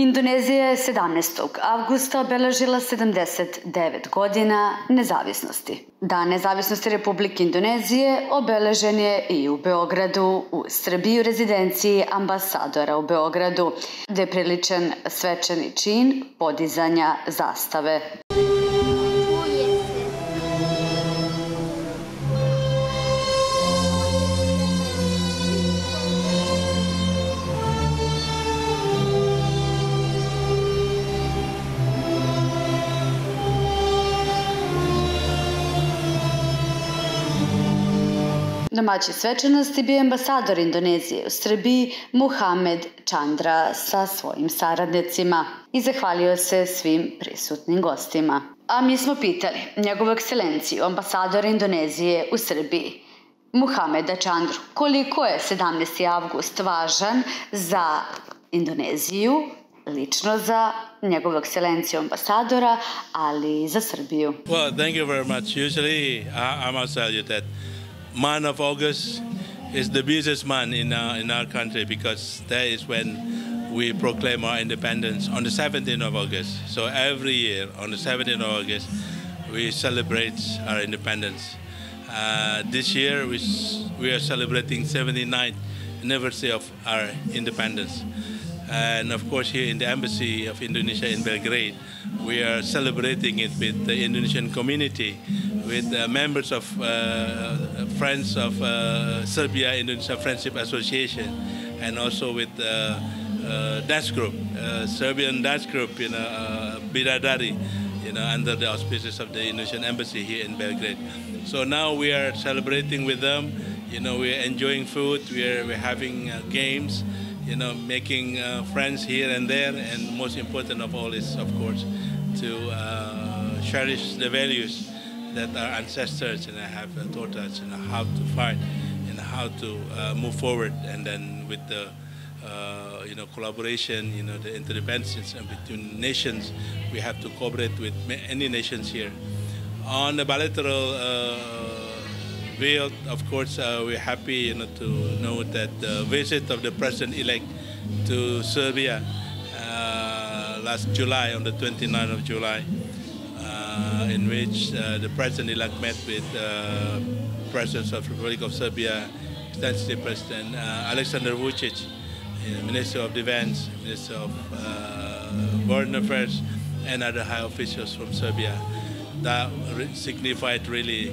Indonezija je 17. avgusta obeležila 79 godina nezavisnosti. Dan nezavisnosti Republike Indonezije obeležen je i u Beogradu u Srbiji u rezidenciji ambasadora u Beogradu, gde je priličan svečani čin podizanja zastave. Domaći svečanosti bio ambasador Indonezije u Srbiji Muhamed Chandra sa svojim saradnicima i zahvalio se svim prisutnim gostima. A mi smo pitali njegovu ekscelenciju, ambasadora Indonezije u Srbiji, Muhameda Chandru, koliko je 17. avgust važan za Indoneziju, lično za njegovu ekscelenciju ambasadora, ali i za Srbiju. Well, thank you very much. Usually, I, I must tell you that month of August is the busiest month in our, in our country because that is when we proclaim our independence on the 17th of August. So every year on the 17th of August, we celebrate our independence. Uh, this year we, we are celebrating 79th anniversary of our independence. And of course, here in the Embassy of Indonesia in Belgrade, we are celebrating it with the Indonesian community, with uh, members of uh, Friends of uh, Serbia Indonesia Friendship Association, and also with uh, dance group, uh, Serbian dance group, you know, uh, Bidadari, you know, under the auspices of the Indonesian Embassy here in Belgrade. So now we are celebrating with them. You know, we are enjoying food. We are we're having games you know, making uh, friends here and there, and most important of all is, of course, to uh, cherish the values that our ancestors you know, have taught us, you know, how to fight and how to uh, move forward, and then with the uh, you know, collaboration, you know, the interdependence between nations, we have to cooperate with many nations here. On the bilateral uh, field. Of course, uh, we're happy you know, to know that the visit of the president-elect to Serbia uh, last July, on the 29th of July, uh, in which uh, the president-elect met with uh, President of the Republic of Serbia, Extensive President uh, Alexander Vucic, Minister of Defense, Minister of Foreign Affairs, and other high officials from Serbia that signified really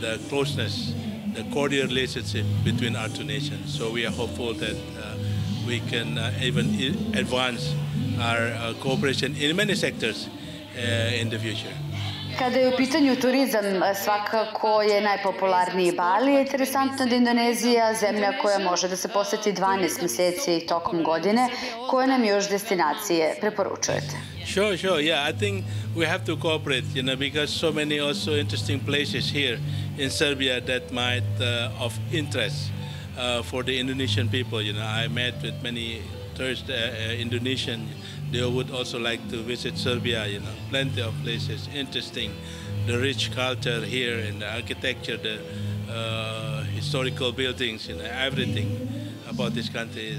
the closeness, the cordial relationship between our two nations. So we are hopeful that uh, we can uh, even advance our uh, cooperation in many sectors uh, in the future. Kada je u pitanju turizam, svakako je najpopularniji Bali. Interesantno da Indonezija zemlja koja može da se poseti 12 meseci tokom godine. Koje nam još destinacije preporučujete? Sure, sure. Yeah, I think we have to cooperate, you know, because so many also interesting places here in Serbia that might uh, of interest uh, for the Indonesian people. You know, I met with many tourists, uh, uh Indonesian they would also like to visit Serbia, you know, plenty of places, interesting, the rich culture here and the architecture, the uh, historical buildings, you know, everything about this country.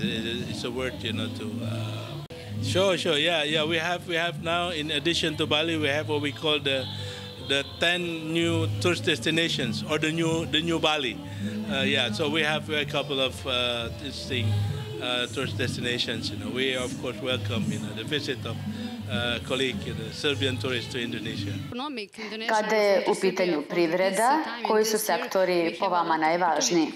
It's a word, you know, to. Uh, sure, sure, yeah, yeah. We have, we have now, in addition to Bali, we have what we call the the 10 new tourist destinations or the new the new Bali. Uh, yeah, so we have a couple of uh, interesting uh, tourist destinations. You know, we of course welcome you know the visit of uh, colleague, you know, Serbian tourists to Indonesia. Kada je u pitanju privreda, koji su sektori po vama najvažniji?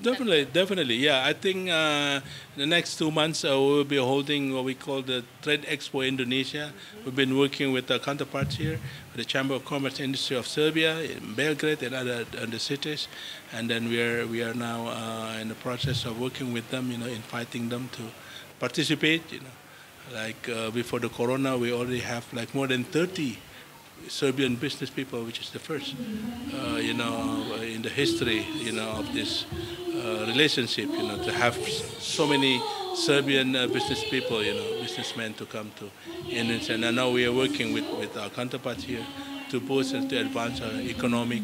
Definitely, definitely. Yeah, I think uh, the next two months uh, we will be holding what we call the Trade Expo Indonesia. We've been working with our counterparts here, the Chamber of Commerce Industry of Serbia in Belgrade and other, other cities, and then we are we are now uh, in the process of working with them, you know, inviting them to participate. You know, like uh, before the Corona, we already have like more than 30 Serbian business people, which is the first, uh, you know, in the history, you know, of this uh, relationship, you know, to have so many Serbian uh, business people, you know, businessmen to come to Indonesia. And now we are working with, with our counterparts here to boost and to advance our economic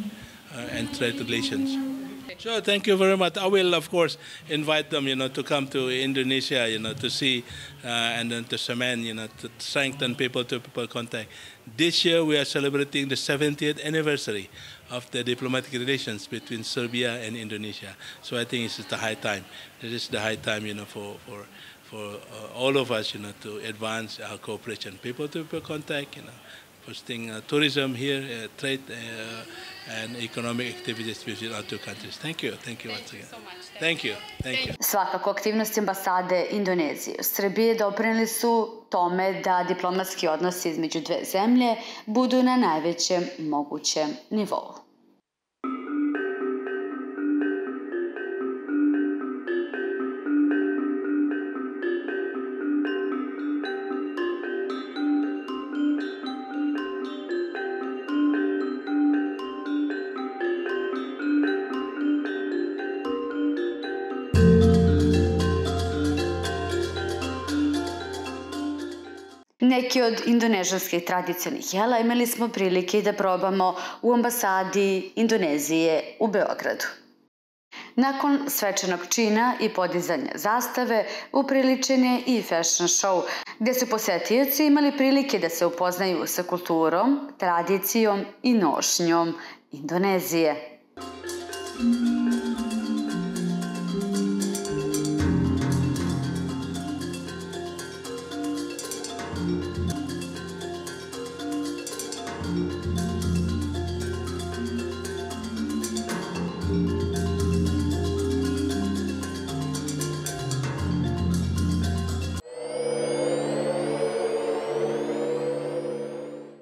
uh, and trade relations. Sure, thank you very much. I will, of course, invite them, you know, to come to Indonesia, you know, to see uh, and then to cement, you know, to strengthen people-to-people contact. This year we are celebrating the 70th anniversary of the diplomatic relations between Serbia and Indonesia. So I think it's the high time. This is the high time, you know, for for for uh, all of us, you know, to advance our cooperation, people-to-people contact, you know, boosting uh, tourism here, uh, trade uh, and economic activities between our two countries. Thank you. Thank you Thank once you again. so much. Thank you. Thank you. Svakako aktivnosti ambasade Indonezije u Srbiji doprinili su tome da diplomatski odnosi između dve zemlje budu na najvećem mogućem nivou. Neki od indonežanskih tradicionalnih jela imali smo prilike da probamo u ambasadi Indonezije u Beogradu. Nakon svečanog čina i podizanja zastave upriličen je i fashion show, gde su posetioci imali prilike da se upoznaju sa kulturom, tradicijom i nošnjom Indonezije. Thank